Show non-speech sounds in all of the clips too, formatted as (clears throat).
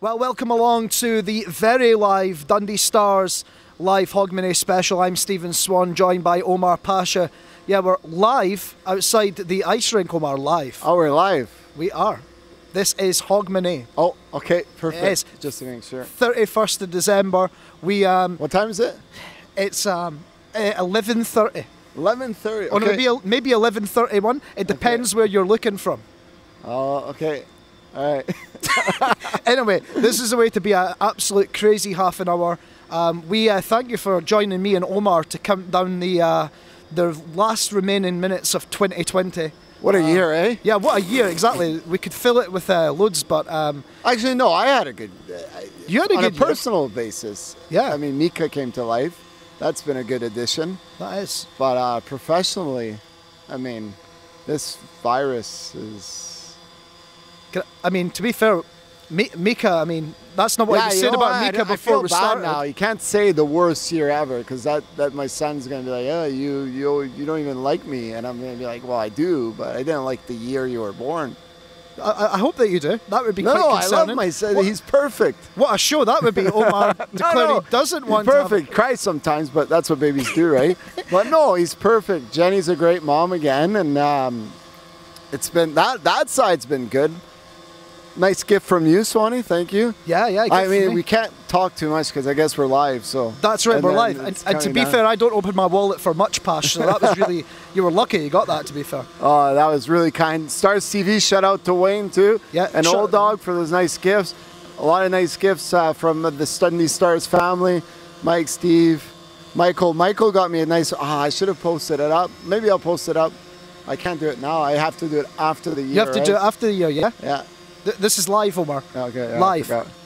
Well, welcome along to the very live Dundee Stars live Hogmanay special. I'm Stephen Swann, joined by Omar Pacha. Yeah, we're live outside the ice rink, Omar. Live. Oh, we're live. We are. This is Hogmanay. Oh, okay, perfect. Yes. Just to make sure. 31st of December. We um, What time is it? it's um, uh, 11:30. Eleven thirty. Or Okay. maybe maybe 11:31. It depends where you're looking from. Oh, okay. All right. (laughs) anyway, this is a way to be an absolute crazy half an hour. Um, we uh, thank you for joining me and Omar to count down the uh, the last remaining minutes of 2020. What a year, eh? Yeah, what a year exactly. We could fill it with uh, loads, but um, Actually, no. I had a good. Uh, you had a on good a year. personal basis. Yeah. I mean, Mika came to life. That's been a good addition. That is. But uh, professionally, I mean, this virus is. I mean, to be fair, Mi- Mika. I mean, that's not what yeah, you said about what? Mika don't- I before feel we started. now. You can't say the worst year ever because that, that my son's gonna be like, oh, you you you don't even like me, and I'm gonna be like, well, I do, but I didn't like the year you were born. I, I- hope that you do. That would be No, quite I love my son. What, He's perfect. what a show that would be. (laughs) Omar declaring no, he doesn't He's want to perfect. Cries sometimes, but that's what babies do, right? (laughs) but no, he's perfect. Jenny's a great mom again, and um, it's been that that side's been good. Nice gift from you, Swanee. Thank you. Yeah, yeah. I mean, me. we can't talk too much because I guess we're live. So That's right, and we're live. And, and to be down. fair, I don't open my wallet for much, Pash, so that was really, (laughs) you were lucky you got that, to be fair. (laughs) Oh, that was really kind. Stars TV, shout out to Wayne too. Yeah, And Old Dog for those nice gifts. A lot of nice gifts uh, from the Dundee Stars family. Mike, Steve, Michael. Michael got me a nice. Ah, I should have posted it up. Maybe I'll post it up. I can't do it now. I have to do it after the year. You have to do it after the year, yeah? Yeah. Th- this is live, Omar. Okay. yeah, Live. (laughs)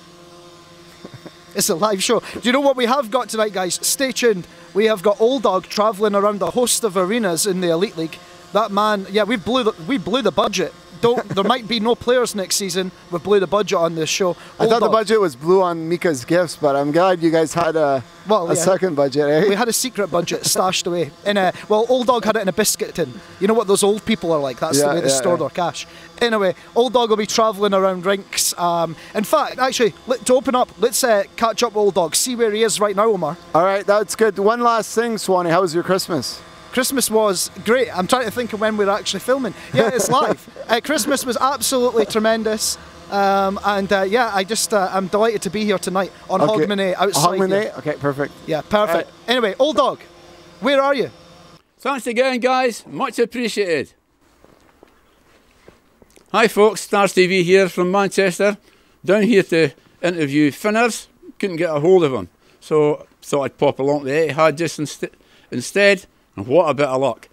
It's a live show. Do you know what we have got tonight, guys? Stay tuned. We have got Old Dog travelling around a host of arenas in the Elite League. That man, yeah, we blew the we blew the budget. Don't (laughs) there might be no players next season. We blew the budget on this show. I Old thought the budget was blue on Mika's gifts, but I'm glad you guys had a, Well, a yeah. second budget, eh? We had a secret budget (laughs) stashed away in a well. Old dog had it in a biscuit tin. You know what those old people are like. That's Yeah, the way they yeah, store their cash. Anyway, old dog will be travelling around rinks. Um, in fact, actually, let, to open up, let's uh, catch up with old dog. See where he is right now, Omar. All right, that's good. One last thing, Swanee. How was your Christmas? Christmas was great. I'm trying to think of when we're actually filming. Yeah, it's (laughs) live. uh, Christmas was absolutely tremendous. Um, and uh, yeah, I just uh, I'm delighted to be here tonight on Okay. Hogmanay outside. Hogmanay? here. Okay, perfect. Yeah, perfect. Right. Anyway, old dog, where are you? Thanks again, guys. Much appreciated. Hi, folks. Stars TV here from Manchester. Down here to interview Finners. Couldn't get a hold of him. So thought I'd pop along to the Etihad just inst- instead. And what a bit of luck.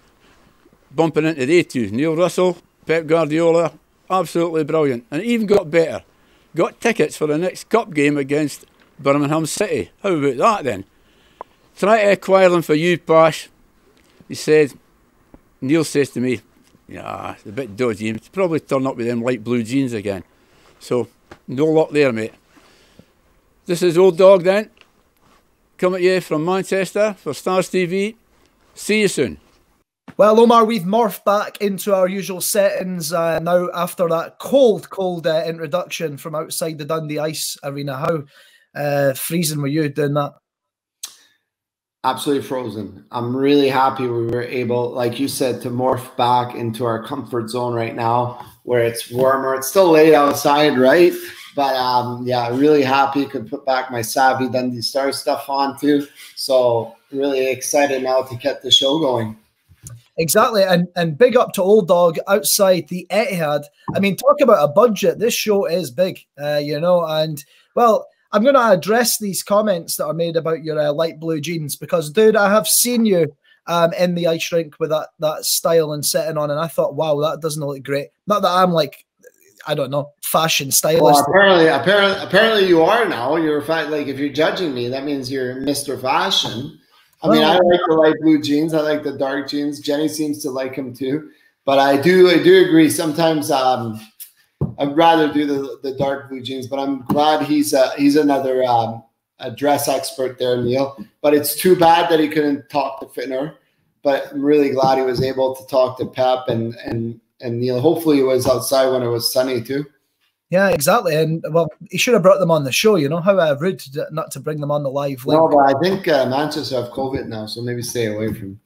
Bumping into the two. Neil Russell, Pep Guardiola. Absolutely brilliant. And even got better. Got tickets for the next cup game against Birmingham City. How about that then? Try to acquire them for you, Pash. He said, Neil says to me, yeah, it's a bit dodgy. He'll probably turn up with them light blue jeans again. So, no luck there, mate. This is Old Dog then. Come at you from Manchester for Stars TV. See you soon. Well, Omar, we've morphed back into our usual settings uh, now after that cold, cold uh, introduction from outside the Dundee Ice Arena. How uh, freezing were you doing that? Absolutely frozen. I'm really happy we were able, like you said, to morph back into our comfort zone right now where it's warmer. It's still late outside, right? But um, yeah, really happy could put back my Savvy Dundee Star stuff on too. So really excited now to get the show going. Exactly, and and big up to Old Dog outside the Etihad. I mean, talk about a budget. This show is big, uh, you know. And well, I'm going to address these comments that are made about your uh, light blue jeans because, dude, I have seen you um, in the ice rink with that that style and setting on, and I thought, wow, that doesn't look great. Not that I'm like, I don't know, fashion stylist. Well, apparently, apparently, apparently, you are now. You're. Like if you're judging me, that means you're Mr. Fashion. I mean, I like the light blue jeans. I like the dark jeans. Jenny seems to like them too. But I do, I do agree. Sometimes um, I'd rather do the, the dark blue jeans. But I'm glad he's a, he's another um, a dress expert there, Neil. But it's too bad that he couldn't talk to Fitner. But I'm really glad he was able to talk to Pep and and and Neil. Hopefully, he was outside when it was sunny too. Yeah, exactly. And well, he should have brought them on the show. You know how uh, rude to, not to bring them on the live. No, but I think uh, Manchester have COVID now, so maybe stay away from.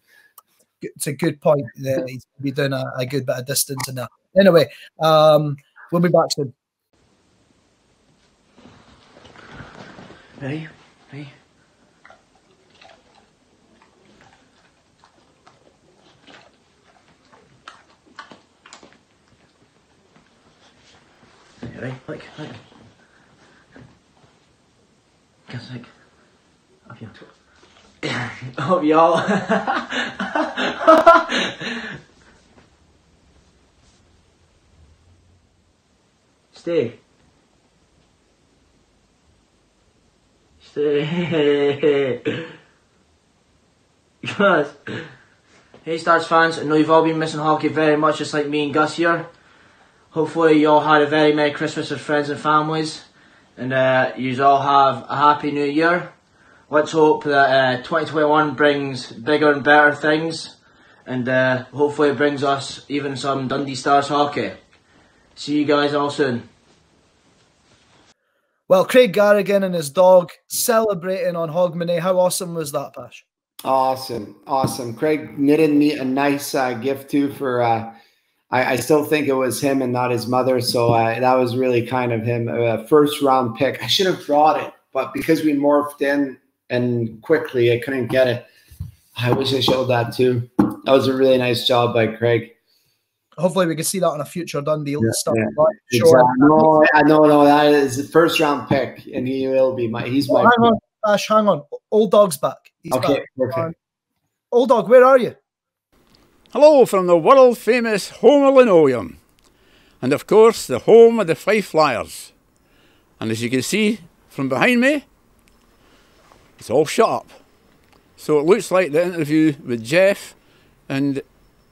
It's a good point. That he's be doing a, a, good bit of distance in that. Anyway, um, we'll be back soon. Ready? Ready? Ready? Like, like. Guess like. Up you. (laughs) Oh, up y'all. (laughs) Stay. Stay. yes. Hey Stars fans, I know you've all been missing hockey very much just like me and Gus here. Hopefully you all had a very Merry Christmas with friends and families and uh, you all have a Happy New Year. Let's hope that uh, 2021 brings bigger and better things and uh, hopefully it brings us even some Dundee Stars hockey. See you guys all soon. Well, Craig Garrigan and his dog celebrating on Hogmanay. How awesome was that, Pash? Awesome, awesome. Craig knitted me a nice uh, gift too for. Uh, I, I, still think it was him and not his mother, so uh, that was really kind of him. A first round pick. I should have brought it, but because we morphed in and quickly, I couldn't get it. I wish I showed that too. That was a really nice job by Craig hopefully we can see that on a future Dundee yeah, stuff. Yeah. Right? Sure. Exactly. No, I know, no, that is the first round pick, and he will be my. He's my. hang on, Ash, hang on. Old dog's back. He's okay, back. perfect. Um, old dog, where are you? Hello from the world famous home of linoleum, and of course the home of the Fife Flyers. And as you can see from behind me, it's all shut up. So it looks like the interview with Jeff and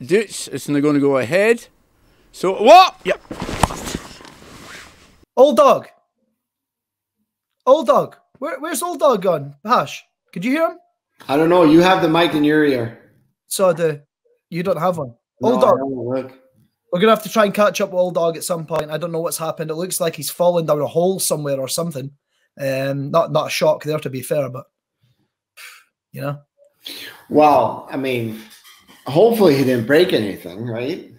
Dutch is going to go ahead. So what? Yep. Old dog. Old dog. Where, where's old dog gone? Hash. Could you hear him? I don't know. You have the mic in your ear. So the you don't have one. Old no, dog. We're gonna have to try and catch up with old dog at some point. I don't know what's happened. It looks like he's fallen down a hole somewhere or something. Um, not not a shock there to be fair, but you know. Well, I mean, Hopefully, he didn't break anything, right?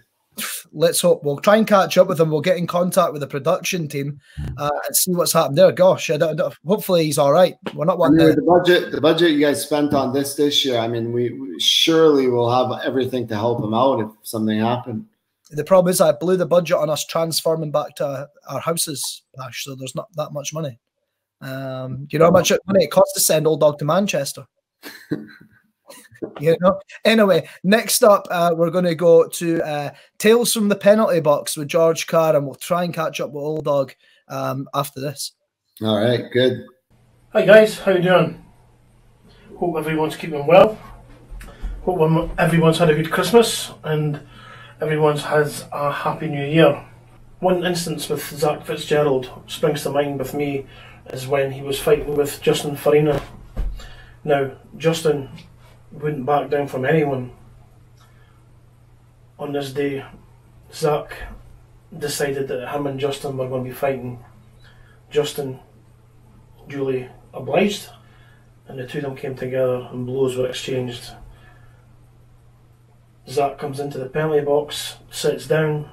Let's hope. We'll try and catch up with him. We'll get in contact with the production team uh, and see what's happened there. Gosh, I don't, I don't, hopefully he's all right. We're not one. The budget, the budget you guys spent on this this year. I mean, we, we surely will have everything to help him out if something happened. The problem is, I blew the budget on us transforming back to our houses, Ash. So there's not that much money. Um, you know how much money it costs to send old dog to Manchester? (laughs) you know. Anyway, next up, uh, we're going to go to uh, Tales from the Penalty Box with George Carr, and we'll try and catch up with Old Dog um, after this. All right, good. Hi guys, how you doing? Hope everyone's keeping well. Hope everyone's had a good Christmas and everyone's has a happy New Year. One instance with Zach Fitzgerald springs to mind with me is when he was fighting with Justin Faryna. Now, Justin wouldn't back down from anyone. On this day, Zach decided that him and Justin were going to be fighting. Justin duly obliged, and the two of them came together and blows were exchanged. Zach comes into the penalty box, sits down,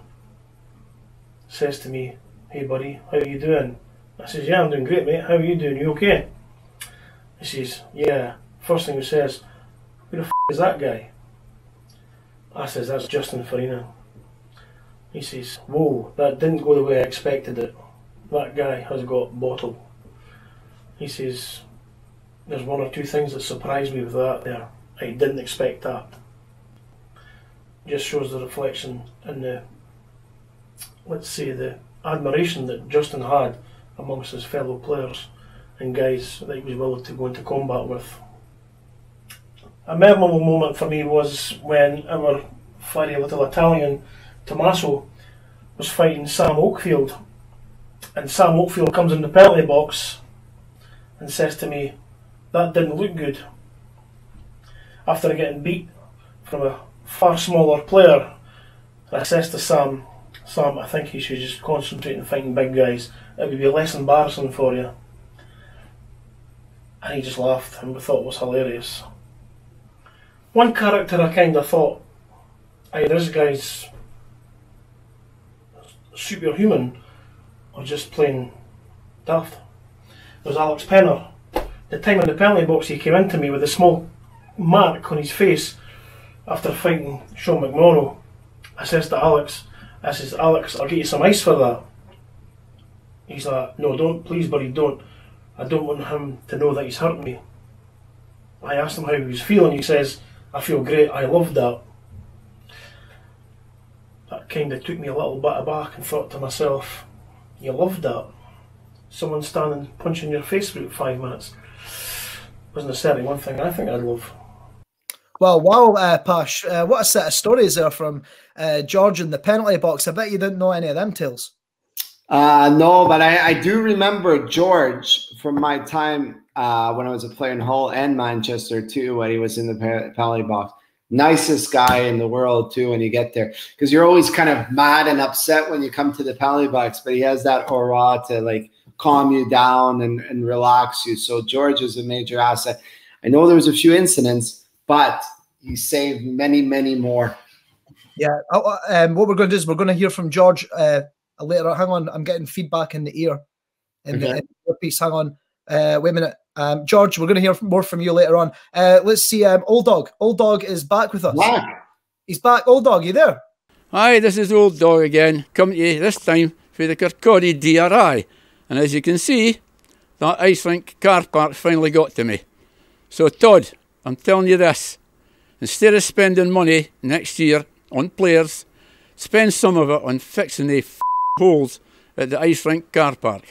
says to me, Hey buddy, how are you doing? I says, Yeah, I'm doing great, mate. How are you doing? You okay? He says, Yeah. First thing he says, is that guy? I says, that's Justin Faryna. He says, whoa, that didn't go the way I expected it. That guy has got bottle. He says, there's one or two things that surprised me with that there. I didn't expect that. Just shows the reflection and the, let's say, the admiration that Justin had amongst his fellow players and guys that he was willing to go into combat with a memorable moment for me was when our fiery little Italian Tommaso was fighting Sam Oakfield, and Sam Oakfield comes in the penalty box and says to me, "That didn't look good." After getting beat from a far smaller player, I says to Sam, Sam, I think you should just concentrate on fighting big guys. It would be less embarrassing for you. And he just laughed and we thought it was hilarious. One character I kind of thought, hey, this guy's superhuman or just plain daft. was Alex Penner. The time in the penalty box he came into me with a small mark on his face after fighting Sean McMorrow. I says to Alex, I says, Alex, I'll get you some ice for that. He's like, no, don't, please, buddy, don't. I don't want him to know that he's hurt me. I asked him how he was feeling. He says, I feel great. I love that. That kind of took me a little bit aback and thought to myself, you loved that. Someone standing punching your face for five minutes. Wasn't necessarily one thing I think I'd love. Well, wow, uh, Pash, uh, what a set of stories there from uh, George in the penalty box. I bet you didn't know any of them tales. Uh, no, but I, I do remember George from my time uh, when I was a player in Hull and Manchester too, when he was in the penalty box. Nicest guy in the world too when you get there, because you're always kind of mad and upset when you come to the penalty box, but he has that aura to like calm you down and, and relax you. So George is a major asset. I know there was a few incidents, but he saved many, many more. Yeah. Oh, um, what we're going to do is we're going to hear from George uh, later. Hang on, I'm getting feedback in the ear. In, okay. the, in the piece. Hang on. Uh, wait a minute. Um, George, we're going to hear more from you later on. Uh, let's see. Um, Old Dog. Old Dog is back with us. Back. He's back. Old Dog, you there? Hi, this is Old Dog again, coming to you this time for the Kirkcaldy DRI. And as you can see, that ice rink car park finally got to me. So, Todd, I'm telling you this instead of spending money next year on players, spend some of it on fixing the holes at the ice rink car park.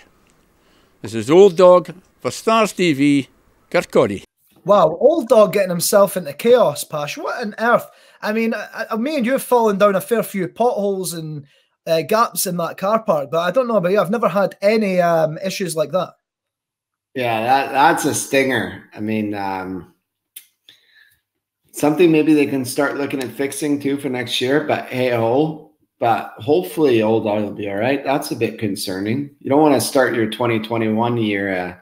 This is Old Dog for Stars TV, Kirkcaldy. Wow, Old Dog getting himself into chaos, Pash. What on earth? I mean, I, I, me and you have fallen down a fair few potholes and uh, gaps in that car park, but I don't know about you. I've never had any um, issues like that. Yeah, that, that's a stinger. I mean, um, something maybe they can start looking at fixing too for next year. But hey, oh, but hopefully old dog will be all right. That's a bit concerning. You don't want to start your 2021 year uh,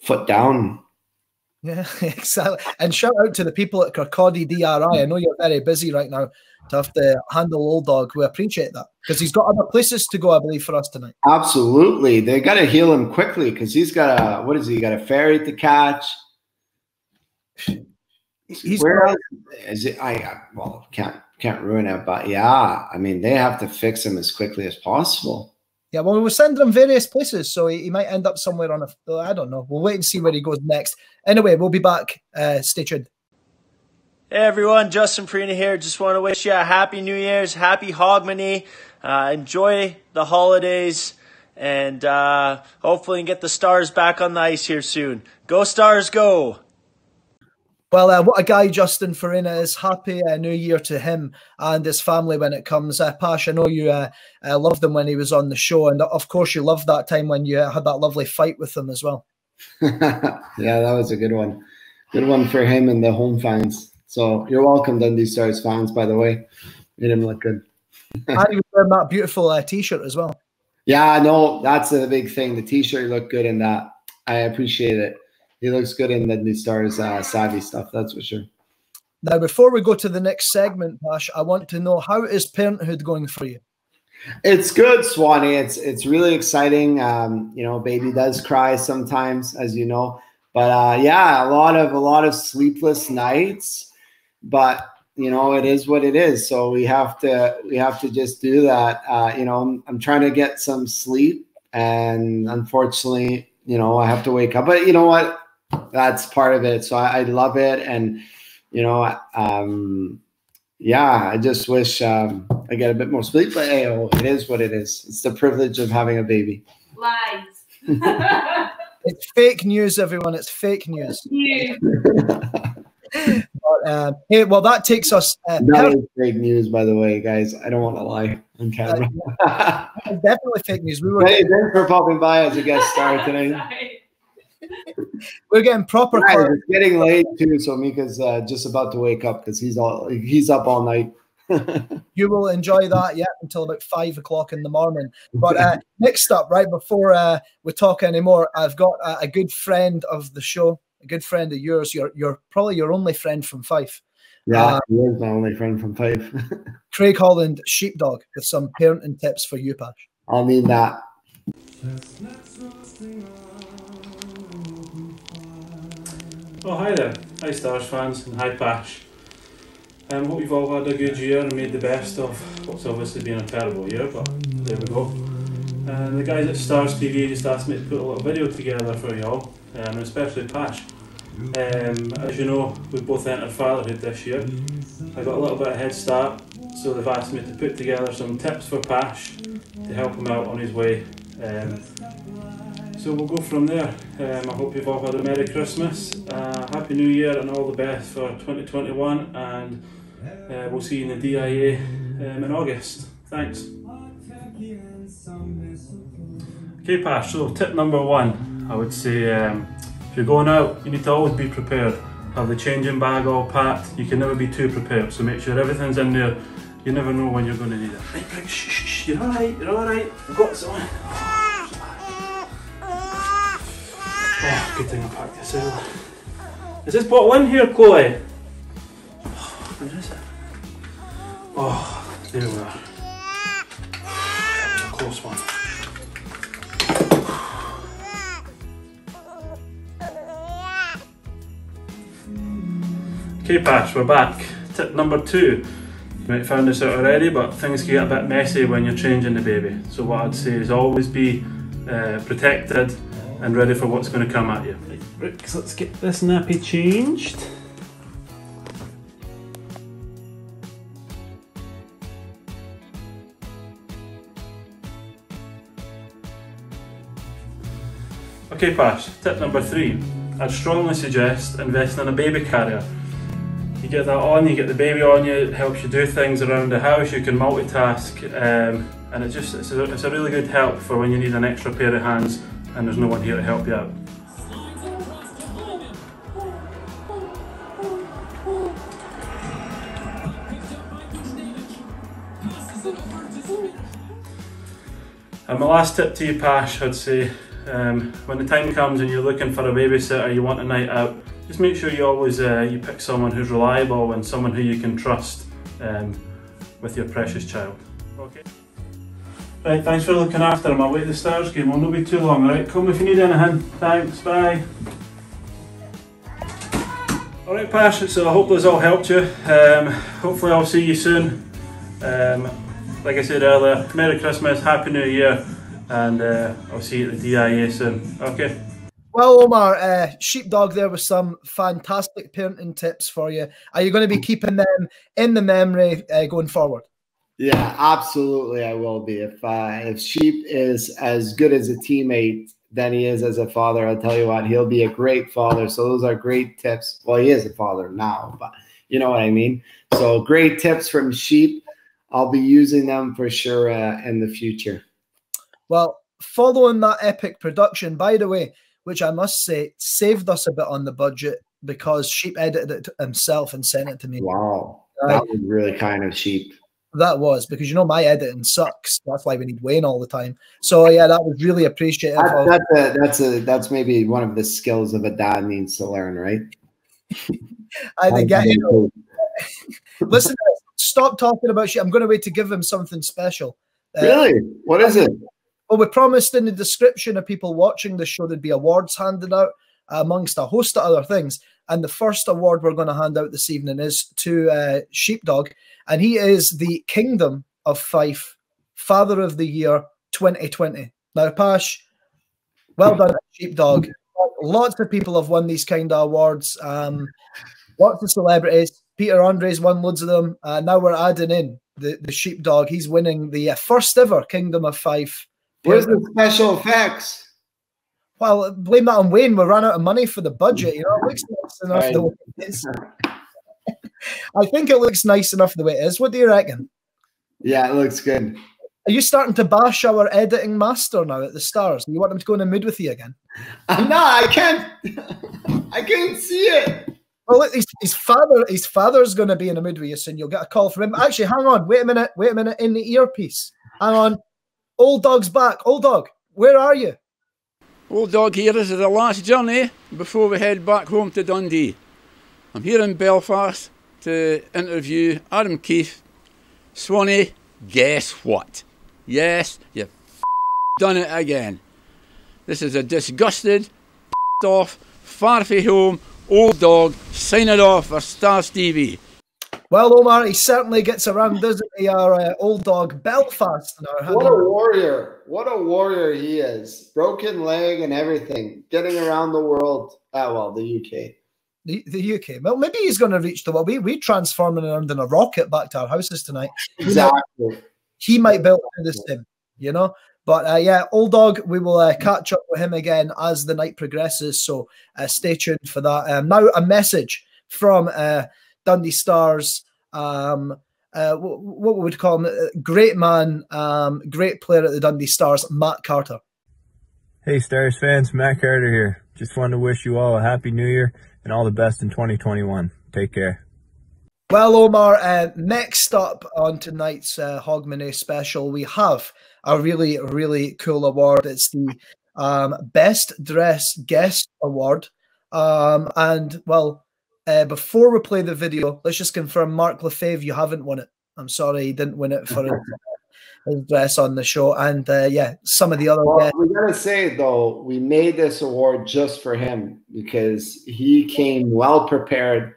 foot down. Yeah, (laughs) exactly. And shout out to the people at Kirkcaldy DRI. I know you're very busy right now to have to handle old dog. We appreciate that because he's got other places to go, I believe, for us tonight. Absolutely, they got to heal him quickly because he's got a what is he? Got a ferry to catch. He's where else is it? I well can't can't ruin it, but yeah, I mean they have to fix him as quickly as possible. Yeah, well, we are sending him various places, so he, he, might end up somewhere on a. I don't know. We'll wait and see where he goes next. Anyway, we'll be back. Uh, stay tuned. Hey everyone, Justin Faryna here. Just want to wish you a happy New Year's, happy Hogmanay. Uh, enjoy the holidays, and uh, hopefully get the Stars back on the ice here soon. Go Stars, go! Well, uh, what a guy Justin Faryna is. Happy uh, New Year to him and his family when it comes. Uh, Pash, I know you uh, uh, loved him when he was on the show. And of course, you loved that time when you had that lovely fight with him as well. (laughs) yeah, that was a good one. Good one for him and the home fans. So you're welcome, Dundee Stars fans, by the way. Made him look good. (laughs) and he was wearing that beautiful uh, t shirt as well. Yeah, no, that's the big thing. The t shirt looked good in that. I appreciate it he looks good in the new stars uh, savvy stuff. That's for sure. Now, before we go to the next segment, Pash, I want to know how is parenthood going for you? It's good, Swanee. It's it's really exciting. Um, you know, baby does cry sometimes, as you know, but uh, yeah, a lot of a lot of sleepless nights. But you know, it is what it is. So we have to we have to just do that. Uh, you know, I'm, I'm trying to get some sleep, and unfortunately, you know, I have to wake up. But you know what? That's part of it. So I, I love it, and you know, um, yeah, I just wish um, I get a bit more sleep. But hey, oh, it is what it is. It's the privilege of having a baby. Lies. (laughs) it's fake news, everyone. It's fake news. (laughs) but, uh, hey, well, that takes us. Uh, that is fake news, by the way, guys. I don't want to lie on camera. Definitely fake news. We (laughs) were. Hey, thanks for popping by as a guest star today. We're getting proper. Right, it's getting late too, so Mika's uh, just about to wake up because he's all he's up all night. (laughs) you will enjoy that, yeah, until about five o'clock in the morning. But uh, next up, right before uh, we talk anymore, I've got a, a good friend of the show, a good friend of yours. You're you're probably your only friend from Fife. Yeah, Uh, he is my only friend from Fife. (laughs) Craig Holland, sheepdog, with some parenting tips for you, Pash. I'll need that. Oh, hi there. Hi, Stars fans, and hi, Pash. Um, hope you've all had a good year and made the best of what's obviously been a terrible year, but there we go. And the guys at Stars TV just asked me to put a little video together for y'all, um, and especially Pash. Um, as you know, we both entered fatherhood this year. I got a little bit of head start, so they've asked me to put together some tips for Pash to help him out on his way. Um, so we'll go from there. Um, I hope you've all had a Merry Christmas, uh, Happy New Year, and all the best for 2021. And uh, we'll see you in the DIA um, in August. Thanks. Okay, Pash. So tip number one, I would say, um, if you're going out, you need to always be prepared. Have the changing bag all packed. You can never be too prepared. So make sure everything's in there. You never know when you're going to need it. Right, shh, shh, shh. You're all right. You're all right. I've got someone. Oh, good thing I packed this out. Is this bottle in here, Chloe? Oh, where is it? Oh, there we are. A close one. Okay, Pash, we're back. Tip number two. You might have found this out already, but things can get a bit messy when you're changing the baby. So what I'd say is always be uh, protected and ready for what's going to come at you. Right, so let's get this nappy changed. Okay, Pash, tip number three. I'd strongly suggest investing in a baby carrier. You get that on, you get the baby on you, it helps you do things around the house, you can multitask, um, and it just it's a, it's a really good help for when you need an extra pair of hands and there's no one here to help you out. And my last tip to you, Pash, I'd say, um, when the time comes and you're looking for a babysitter, you want a night out, just make sure you always uh, you pick someone who's reliable and someone who you can trust um, with your precious child. Right, thanks for looking after him. I'll wait the Stars game. Will not be too long. Alright, come if you need anything. Thanks. Bye. Alright, Pash. So I hope this all helped you. Um, hopefully, I'll see you soon. Um, like I said earlier, Merry Christmas, Happy New Year, and uh, I'll see you at the DIA soon. Okay. Well, Omar, uh, sheepdog, there was some fantastic parenting tips for you. Are you going to be keeping them in the memory uh, going forward? Yeah, absolutely. I will be. If uh, if Sheep is as good as a teammate than he is as a father, I'll tell you what, he'll be a great father. So those are great tips. Well, he is a father now, but you know what I mean. So great tips from Sheep. I'll be using them for sure uh, in the future. Well, following that epic production, by the way, which I must say saved us a bit on the budget because Sheep edited it himself and sent it to me. Wow, that was really kind of Sheep. That was because you know my editing sucks. That's why we need Wayne all the time. So yeah, that was really appreciative. That, that's a that's a that's maybe one of the skills of a dad needs to learn, right? I think yeah, you know, (laughs) listen, stop talking about shit. I'm going to wait to give him something special. Uh, Really? What is it? Well, we promised in the description of people watching the show there'd be awards handed out amongst a host of other things. And the first award we're going to hand out this evening is to uh, Sheepdog, and he is the Kingdom of Fife Father of the Year 2020. Now, Pash, well done, Sheepdog. Lots of people have won these kind of awards. Um, lots of celebrities. Peter Andre's won loads of them. Uh, now we're adding in the, the Sheepdog. He's winning the uh, first ever Kingdom of Fife. Where's the special effects? Well, blame that on Wayne. We ran out of money for the budget. You know, it looks nice enough the way it is. I think it looks nice enough the way it is. What do you reckon? Yeah, it looks good. Are you starting to bash our editing master now at the stars? You want him to go in a mood with you again? I'm not. I can't. (laughs) I can't see it. Well, his, his father, his father's going to be in the mood with you soon. You'll get a call from him. Actually, hang on. Wait a minute. Wait a minute. In the earpiece. Hang on. Old dog's back. Old dog, where are you? Old dog here. This is the last journey before we head back home to Dundee. I'm here in Belfast to interview Adam Keefe. Swanee, guess what? Yes, you've (laughs) done it again. This is a disgusted, (laughs) off, far from home, old dog signing off for Stars TV. Well, Omar, he certainly gets around, doesn't he? Our uh, old dog Belfast. Now, what a warrior! What a warrior he is. Broken leg and everything, getting around the world. Ah, well, the UK. The, the UK. Well, maybe he's going to reach the well. We we transforming around in a rocket back to our houses tonight. Exactly. He might build this same, you know. But uh, yeah, old dog, we will uh, catch up with him again as the night progresses. So uh, stay tuned for that. Um, now, a message from uh, Dundee Stars. Um, uh, what, we would call him? Uh, great man, um, great player at the Dundee Stars, Matt Carter. Hey, Stars fans, Matt Carter here. Just wanted to wish you all a happy new year and all the best in 2021. Take care. Well, Omar, uh, next up on tonight's uh, Hogmanay special, we have a really, really cool award. It's the um, Best Dressed Guest Award. Um, and, well, uh, before we play the video, let's just confirm Mark Lefebvre, you haven't won it. I'm sorry, he didn't win it for (laughs) his, his dress on the show. And uh, yeah, some of the other. Well, we gotta say though, we made this award just for him because he came well prepared.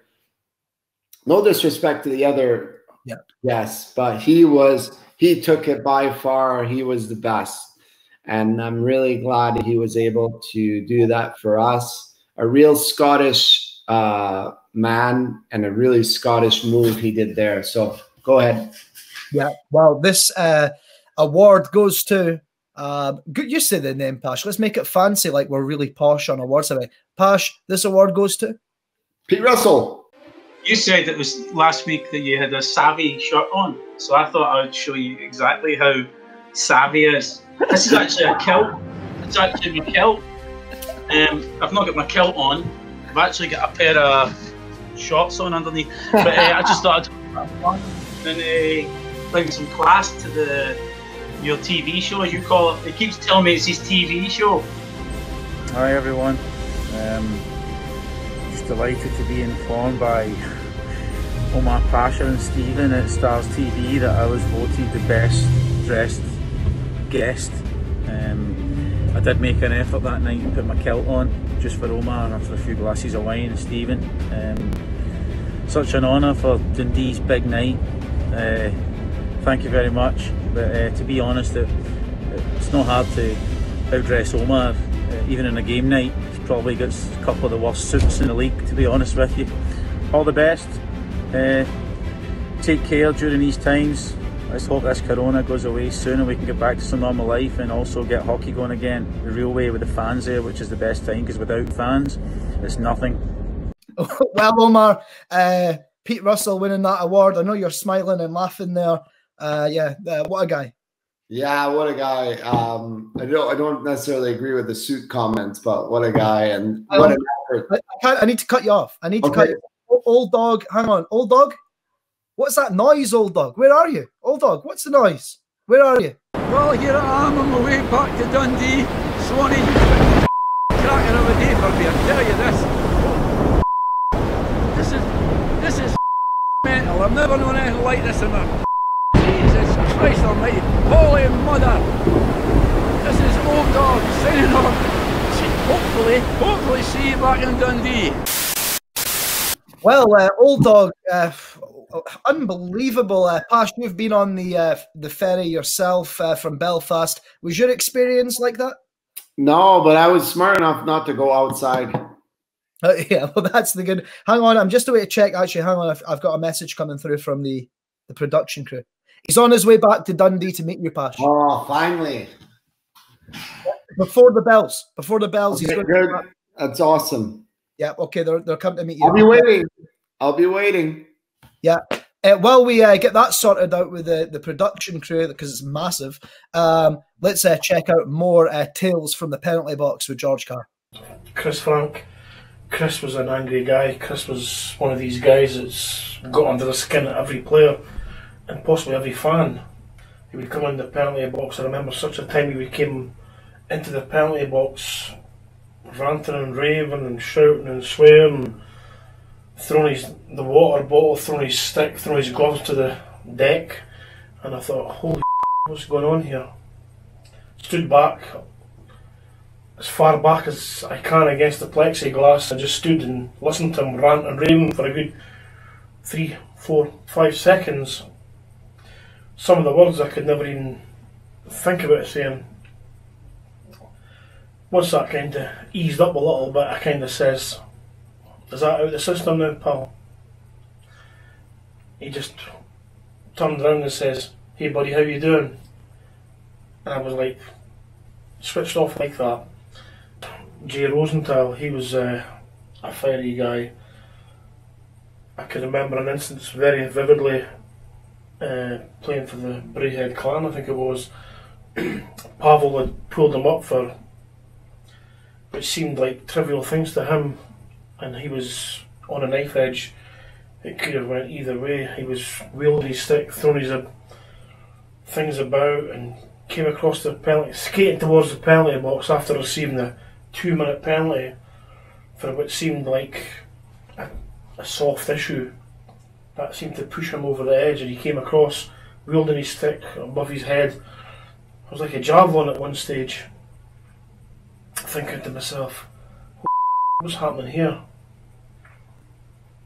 No disrespect to the other yeah. yes, but he was he took it by far. He was the best, and I'm really glad he was able to do that for us. A real Scottish uh, man and a really Scottish move he did there. So go ahead. Yeah, well, this uh, award goes to. Uh, you say the name, Pash. Let's make it fancy, like we're really posh on awards today. Pash, this award goes to Pete Russell. You said it was last week that you had a savvy shirt on, so I thought I would show you exactly how savvy is. This is actually a kilt. It's actually my kilt. Um, I've not got my kilt on, I've actually got a pair of shorts on underneath. But uh, I just thought I'd fun and uh, bring some class to the your TV show, as you call it. He keeps telling me it's his TV show. Hi everyone. Um, just delighted to be informed by Omar Pacha and Stephen at Stars TV that I was voted the best dressed guest. Um, I did make an effort that night to put my kilt on just for Omar and after a few glasses of wine and Stephen. Um, such an honour for Dundee's big night. Uh, thank you very much. But uh, to be honest, it, it's not hard to outdress Omar. Uh, even in a game night, he's probably got a couple of the worst suits in the league, to be honest with you. All the best. Uh, take care during these times. Let's hope this corona goes away soon and we can get back to some normal life and also get hockey going again the real way with the fans there, which is the best thing because without fans, it's nothing. (laughs) well, Omar, uh, Pete Russell winning that award. I know you're smiling and laughing there. Uh, yeah, uh, what a guy. Yeah, what a guy. Um, I don't I don't necessarily agree with the suit comments, but what a guy and what an effort. I, I, I need to cut you off. I need to okay. cut you off. Old dog, hang on. Old dog, What's that noise, old dog? Where are you? Old dog, what's the noise? Where are you? Well, here I am on my way back to Dundee. Swanee, cracking of a day for me, I tell you this. This is, this is mental. I've never known anything like this in my Jesus Christ almighty. Holy mother. This is old dog signing off. Hopefully, hopefully see you back in Dundee. Well, uh, old dog, uh, unbelievable. Uh, Pash, you've been on the uh, the ferry yourself uh, from Belfast. Was your experience like that? No, but I was smart enough not to go outside. Uh, (laughs) yeah, well, that's the good. Hang on, I'm just away to check. Actually, hang on, I've, I've, got a message coming through from the the production crew. He's on his way back to Dundee to meet you, Pash. Oh, finally! Before the bells, before the bells, okay, he's good. That's awesome. Yeah. Okay, they're they're coming to meet you. I'll be waiting. I'll be waiting. Yeah. Uh, while we uh, get that sorted out with the, the production crew, because it's massive, um, let's uh, check out more uh, tales from the penalty box with George Carr. Chris Frank, Chris was an angry guy. Chris was one of these guys that's got under the skin of every player and possibly every fan. He would come in the penalty box. I remember such a time he came into the penalty box ranting and raving and shouting and swearing, throwing his the water bottle, throwing his stick, throwing his gloves to the deck, and I thought, holy (laughs) what's going on here? Stood back as far back as I can against the plexiglass. I just stood and listened to him rant and raving for a good three, four, five seconds. Some of the words I could never even think about saying. Once that kind of eased up a little bit, I kind of says, Is that out the system now, pal? He just turned around and says, Hey buddy, how you doing? And I was like, switched off like that. Jay Rosenthal, he was uh, a fiery guy. I can remember an instance very vividly uh, playing for the Braehead clan, I think it was. (clears throat) Pavel had pulled him up for which seemed like trivial things to him, and he was on a knife edge. It could have went either way. He was wielding his stick, throwing his uh, things about, and came across the penalty, skating towards the penalty box after receiving a two-minute penalty for what seemed like a, a soft issue. That seemed to push him over the edge, and he came across wielding his stick above his head. It was like a javelin at one stage thinking to myself, what's happening here?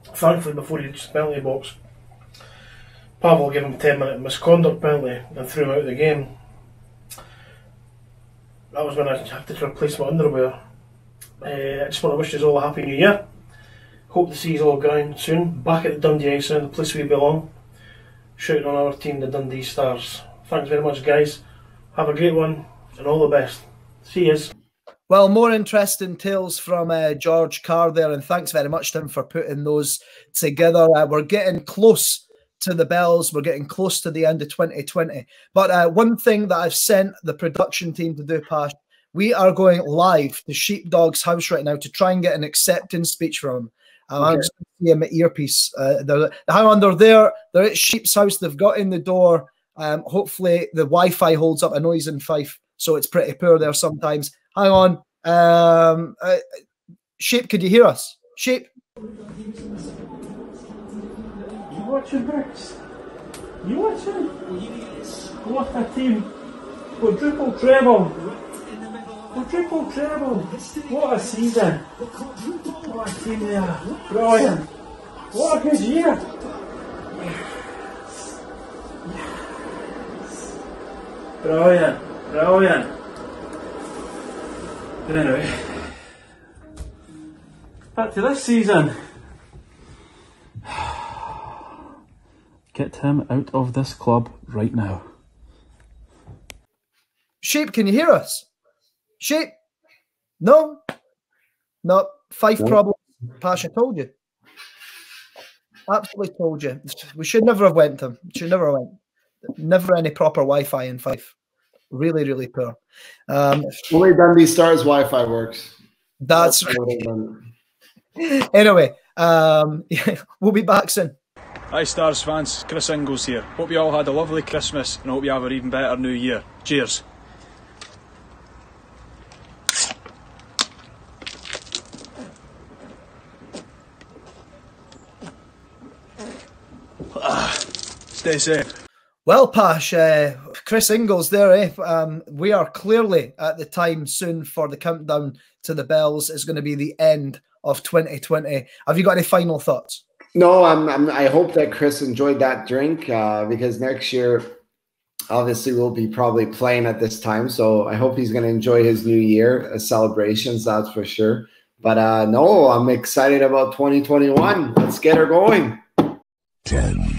Thankfully, before he reached the penalty box, Pavel gave him a 10 minute misconduct penalty and threw him out of the game. That was when I had to replace my underwear. Uh, I just want to wish you all a happy new year. Hope see you all going soon. Back at the Dundee Ice the place we belong. Shouting on our team, the Dundee Stars. Thanks very much, guys. Have a great one and all the best. See yous. Well, more interesting tales from uh, George Carr there, and thanks very much to him for putting those together. Uh, we're getting close to the bells. We're getting close to the end of 2020. But uh, one thing that I've sent the production team to do, Pash, we are going live to Sheepdog's house right now to try and get an acceptance speech from him. Um, okay. I'm just see him at earpiece. Uh, they're, hang on, they're there. They're at Sheep's house. They've got in the door. Um, hopefully the Wi-Fi holds up. I know he's in Fife, so it's pretty poor there sometimes. Hang on. Um, uh, Shape, could you hear us? Shape? You watching Bricks? You watching? What a team. Quadruple treble. Quadruple treble. What a season. What a team there. Brilliant. What a good year. Brilliant. Brilliant. But anyway, back to this season. Get him out of this club right now. Shape, can you hear us? Shape? No? No. Five no. problems. Pasha told you. Absolutely told you. We should never have went to him. Should never have went. Never any proper Wi-Fi in Fife really, really poor. Um, Only Dundee Stars Wi-Fi works. That's, that's anyway. Um, (laughs) we'll be back soon. Hi Stars fans, Chris Ingles here. Hope you all had a lovely Christmas and hope you have an even better New Year. Cheers. Stay safe. Well, Pash, uh, Chris Ingles there. Eh? Um, we are clearly at the time soon for the countdown to the bells. Is going to be the end of 2020. Have you got any final thoughts? No, I'm, I'm i hope that Chris enjoyed that drink uh, because next year, obviously, we'll be probably playing at this time. So I hope he's going to enjoy his new year uh, celebrations. That's for sure. But uh, no, I'm excited about 2021. Let's get her going. 10,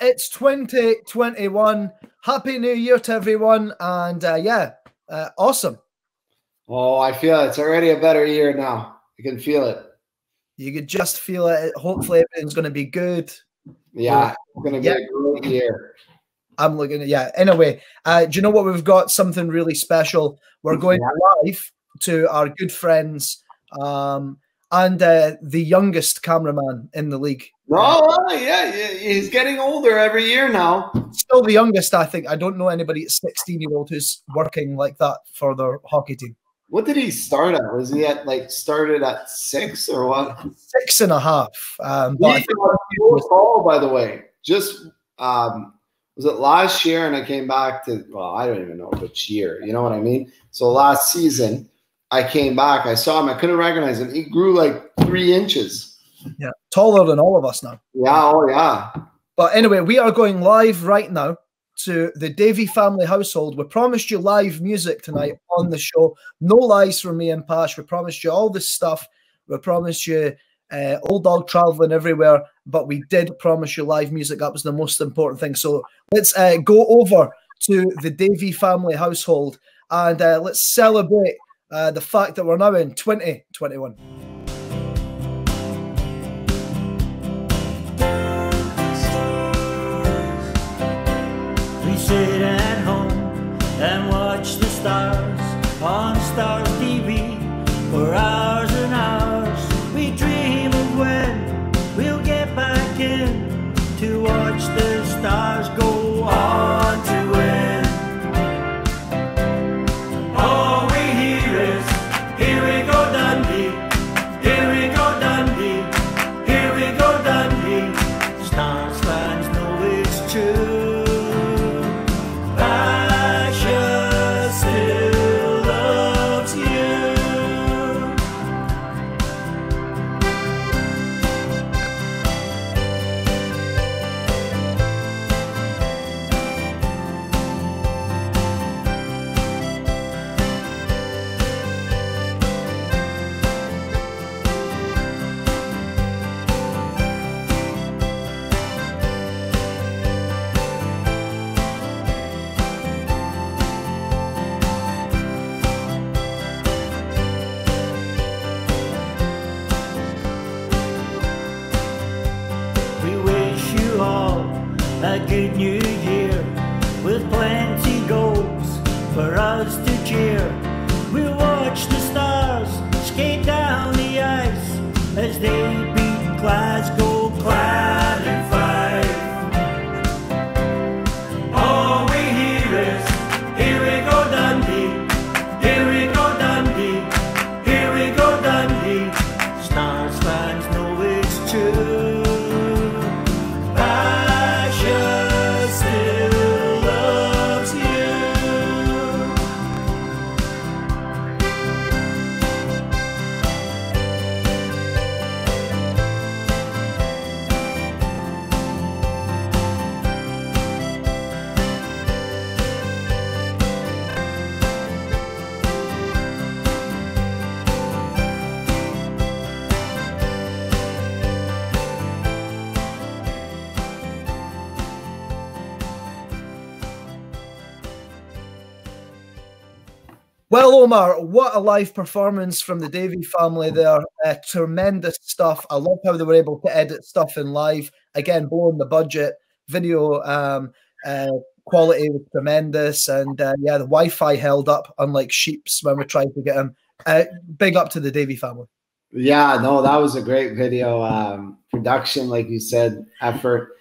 It's 2021. Happy New Year to everyone. And uh, yeah, uh, awesome. Oh, I feel it's already a better year now. You can feel it. You could just feel it. Hopefully, everything's going to be good. Yeah, it's going to be Yeah. a great year. I'm looking at yeah. Anyway, uh, do you know what we've got? Something really special. We're going live to our good friends um, and uh, the youngest cameraman in the league. Oh, yeah, yeah, he's getting older every year now. Still the youngest, I think. I don't know anybody at 16 year old who's working like that for their hockey team. What did he start at? Was he at like started at six or what? Six and a half. Um, but I He's think on full call, by the way. Just um, was it last year? And I came back to well, I don't even know which year. You know what I mean? So last season, I came back. I saw him. I couldn't recognize him. He grew like three inches. yeah, taller than all of us now. Yeah. Oh yeah. But anyway, we are going live right now to the Davy family household. We promised you live music tonight on the show. No lies from me and Pash. We promised you all this stuff. We promised you uh, old dog traveling everywhere, but we did promise you live music. That was the most important thing. So let's uh, go over to the Davy family household and uh, let's celebrate uh, the fact that we're now in 2021. We sit at home and watch the stars on Stars TV for hours and hours. We dream of when we'll get back in to watch the stars go good new year with plenty goals for us to Omar, what a live performance from the Davy family there. Uh, tremendous stuff. I love how they were able to edit stuff in live. Again, blowing the budget. Video um, uh, quality was tremendous. And uh, yeah, the Wi Fi held up, unlike Sheep's when we tried to get them. Uh, big up to the Davy family. Yeah, no, that was a great video. Um, production, like you said, effort.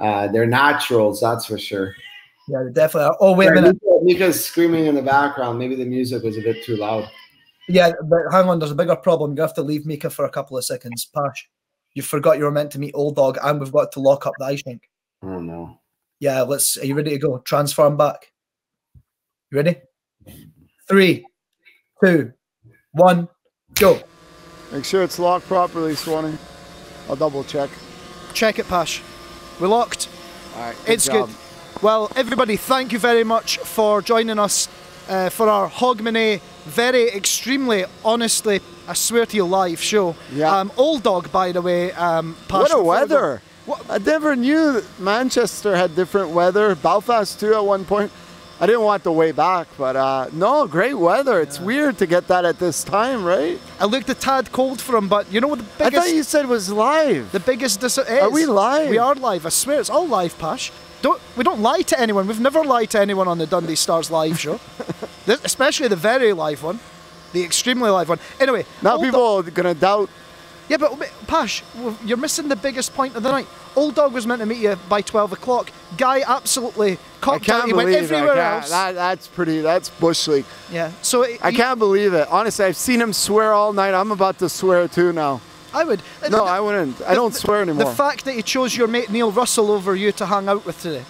Uh, they're naturals, that's for sure. Yeah, they definitely are. Oh, wait a minute. Mika- Mika's screaming in the background. Maybe the music was a bit too loud. Yeah, but hang on, there's a bigger problem. You have to leave Mika for a couple of seconds. Pash, you forgot you were meant to meet Old Dog, and we've got to lock up the ice rink. Oh no. Yeah, let's. Are you ready to go? Transform back. You ready? Three, two, one, go. Make sure it's locked properly, Swanee. I'll double check. Check it, Pash. We're locked. All right, it's job. good. Well, everybody, thank you very much for joining us uh, for our Hogmanay, very extremely, honestly, I swear to you, live show. Yeah. Um, Old Dog, by the way. Um, Pash, What a before we go- weather. I never knew Manchester had different weather. Belfast too at one point. I didn't want the way back, but uh, no, great weather. It's weird to get that at this time, right? I looked a tad cold for him, but you know what the I thought you said it was live. The biggest dis- Are we live? We are live. I swear, it's all live, Pash. Don't we don't lie to anyone. We've never lied to anyone on the Dundee Stars live show, (laughs) This- especially the very live one, the extremely live one. Anyway, Now people are gonna doubt. Yeah, but Pash, you're missing the biggest point of the night. Old Dog was meant to meet you by twelve o'clock. Guy absolutely cocked can't out. He went. Everywhere else. That, that's pretty. That's bush league. yeah, so it- I he- can't believe it. Honestly, I've seen him swear all night. I'm about to swear too now. I would. No, I wouldn't. I don't swear anymore. The fact that he chose your mate Neil Russell over you to hang out with today.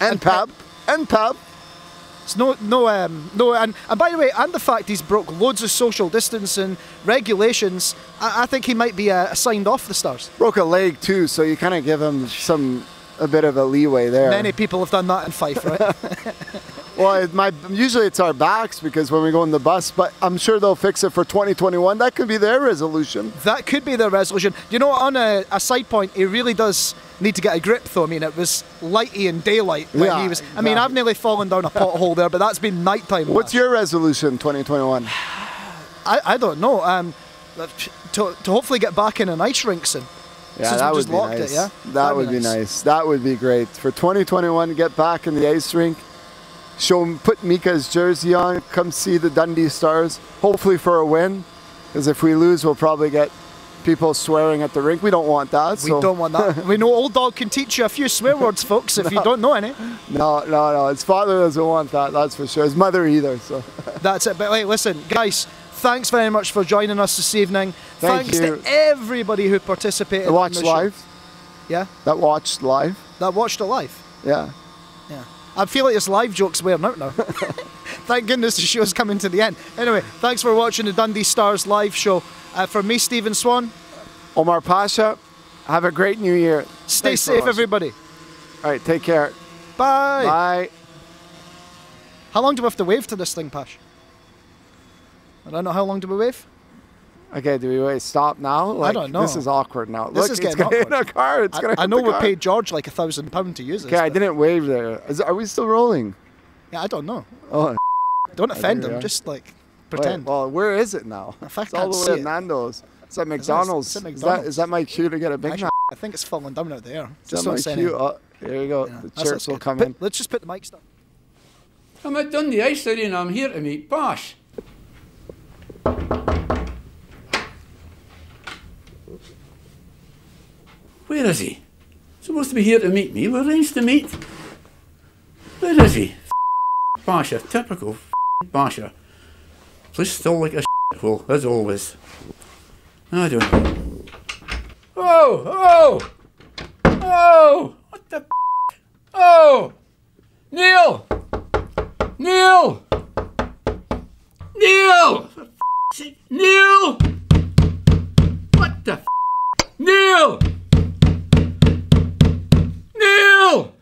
and Pab. And Pab. It's no, no, um, no, and, and by the way, and the fact he's broke loads of social distancing regulations, I, I think he might be uh, signed off the Stars. Broke a leg too, so you kind of give him some a bit of a leeway there. Many people have done that in Fife, right? (laughs) Well, it might, usually it's our backs because when we go in the bus, but I'm sure they'll fix it for 2021. That could be their resolution. that could be their resolution. You know, on a, a side point, he really does need to get a grip, though. I mean, it was lighty in daylight when Yeah, he was. I mean. I've nearly fallen down a pothole there, but that's been nighttime. What's your resolution 2021? I, I don't know. Um, to, to hopefully get back in an ice rink soon. Yeah, that would be nice. it, yeah? That That'd would be nice. That would be great for 2021. Get back in the ice rink. Show 'em- put Mika's jersey on. Come see the Dundee Stars. Hopefully for a win, because if we lose, we'll probably get people swearing at the rink. We don't want that. We so- don't want that. we know Old Dog can teach you a few swear words, folks, if you (laughs) don't know any. No, no, no. His father doesn't want that. That's for sure. His mother either. So (laughs) That's it. But wait, listen, guys, thanks very much for joining us this evening. Thank thanks you. to everybody who participated. That watched in the show. live. Yeah. That watched live. That watched it live. Yeah. I feel like this live joke's wearing out now. (laughs) Thank goodness the show's coming to the end. Anyway, thanks for watching the Dundee Stars live show. Uh, from me, Stephen Swann. Omar Pacha. Have a great New Year. Stay Thanks safe, everybody. All right. Take care. Bye. Bye. How long do we have to wave to this thing, Pash? I don't know. How long do we wave? Okay, do we wait? Stop now? Like, don't know. This is awkward now. This Look, is it's getting gonna hit awkward. a car. It's I, gonna I know we car. paid George like a thousand pound to use this. Okay, I didn't wave there. Is, are we still rolling? Yeah, I don't know. Oh, Don't offend him. Just like Wait, pretend. well, where is it now? If I It's all can't the see way at it. Nando's. It's at It's at- McDonald's. it's at Is that, McDonald's. is that, is that my cue to get a Big Actually, Mac? I think it's falling down out there. Is that Just my don't cue? Oh, there you go. Yeah, the that's- chirps will come Put- in. Let's just put the mics down. I'm at Dundee Ice Arena. I'm here to meet Bosh. Where is he? Supposed to be here to meet me. We arranged to meet. Where is he? Basher, typical Basher. Place still like a hole, as always. I don't know. Oh, oh, oh! What the? Oh, Neil, Neil, Neil, Neil! What the? Neil! Neil!